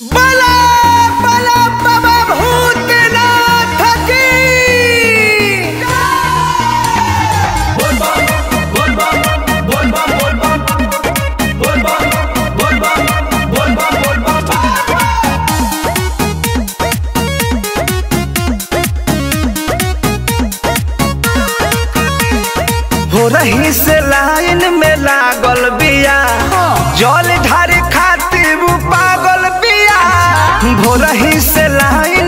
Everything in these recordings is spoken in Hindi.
बला बला बाबा भूतनाथ की। हो रही से लाइन में लागल बिया जल हो रही से लाइन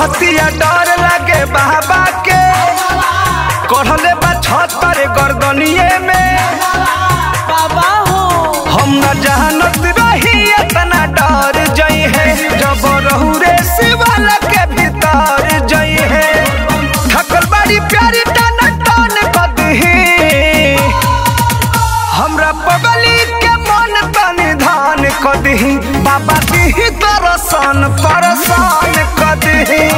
कहतिया डर लगे बाबा के। कढ़ले बा छतर गर्दनिए में। बाबा हो। हम न जानत की परसान कदही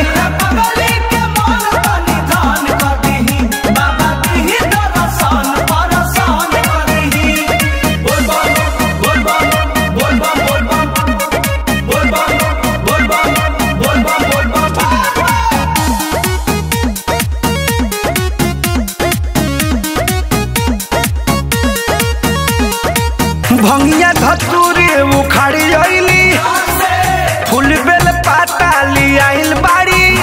भंगिया धतूरी उखाड़ी फूल बेल पाता ली आइल बाड़ी।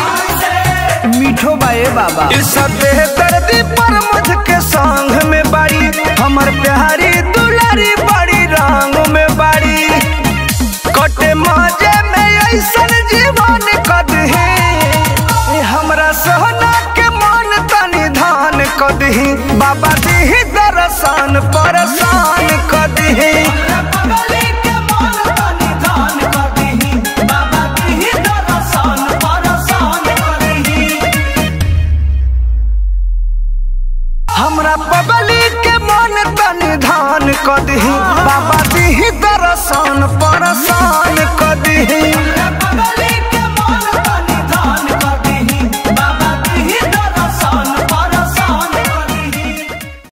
मीठो बाए बाबा। इस दर्दी पर मुझ के संग में बाड़ी। हमर प्यारी दुलारी बड़ी, रंग में बाड़ी। कटे मज़े में ऐसन जीवन कदही। ए हमरा सोहना के मन तनि धान कदही। बाबा दीही दर्शन परसान कदही। हमरा पबली के मन तन धान कदही। हाँ। बाबा